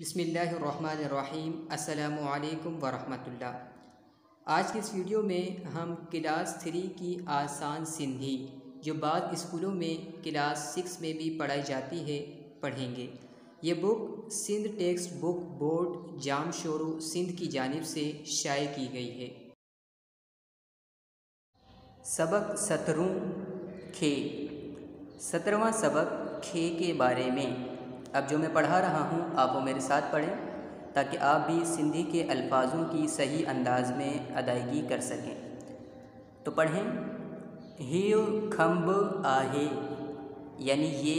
बिसमीम् अल्लाम वरहमतुल्लाह। आज के इस वीडियो में हम क्लास थ्री की आसान सिंधी, जो बाद स्कूलों में क्लास सिक्स में भी पढ़ाई जाती है, पढ़ेंगे। ये book Sindh textbook board Jamshoro Sindh की जानब से शाये की गई है। सबक सतरों खे। सत्रहवा सबक खे के बारे में। अब जो मैं पढ़ा रहा हूँ, आप वो मेरे साथ पढ़ें, ताकि आप भी सिंधी के अल्फाजों की सही अंदाज में अदायगी कर सकें। तो पढ़ें ही खम्ब आहे, यानी ये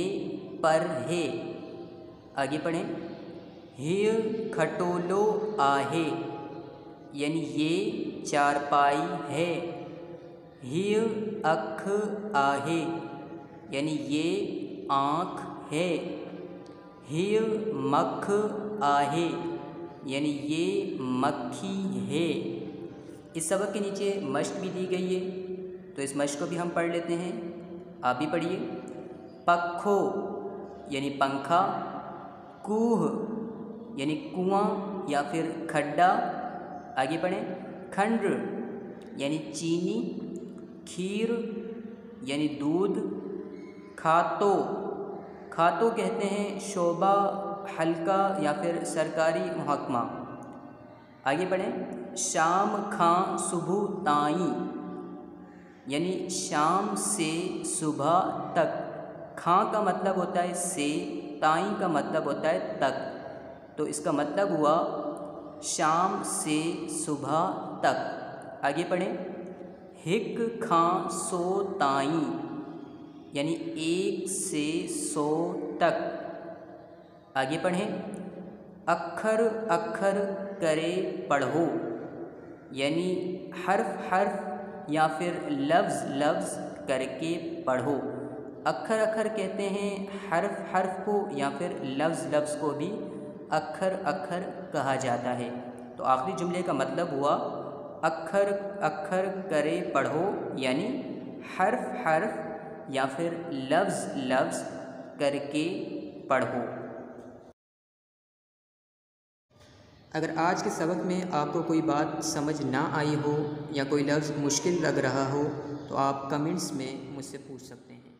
पर है। आगे पढ़ें ही खटोलो आहे, यानी ये चारपाई है। ही अख आहे, यानी ये आँख है। ही मख आहे, यानी ये मक्खी है। इस सबक के नीचे मश्क भी दी गई है तो इस मश्क को भी हम पढ़ लेते हैं। आप भी पढ़िए। पखो यानी पंखा। कूह, यानी कुआँ या फिर खड्डा। आगे पढ़ें। खंड, यानी चीनी। खीर, यानी दूध। खातो खातो कहते हैं शोबा, हल्का या फिर सरकारी महकमा। आगे बढ़ें। शाम खां सुबह ताई, यानी शाम से सुबह तक। खां का मतलब होता है से, ताई का मतलब होता है तक। तो इसका मतलब हुआ शाम से सुबह तक। आगे पढ़ें हिक खां सो ताई। यानी एक से सौ तक। आगे पढ़ें। अक्षर अक्षर करे पढ़ो। यानी हर्फ हर्फ या फिर लफ्ज़ लफ्ज़ करके पढ़ो। अक्षर अक्षर कहते हैं, हर्फ हर्फ को या फिर लफ्ज़ लफ्ज़ को भी अक्षर अक्षर कहा जाता है। तो आखिरी जुमले का मतलब हुआ अक्षर अक्षर करे पढ़ो, यानी हर्फ हर्फ या फिर लफ्ज़ लफ्ज़ करके पढ़ो। अगर आज के सबक में आपको कोई बात समझ ना आई हो या कोई लफ्ज़ मुश्किल लग रहा हो तो आप कमेंट्स में मुझसे पूछ सकते हैं।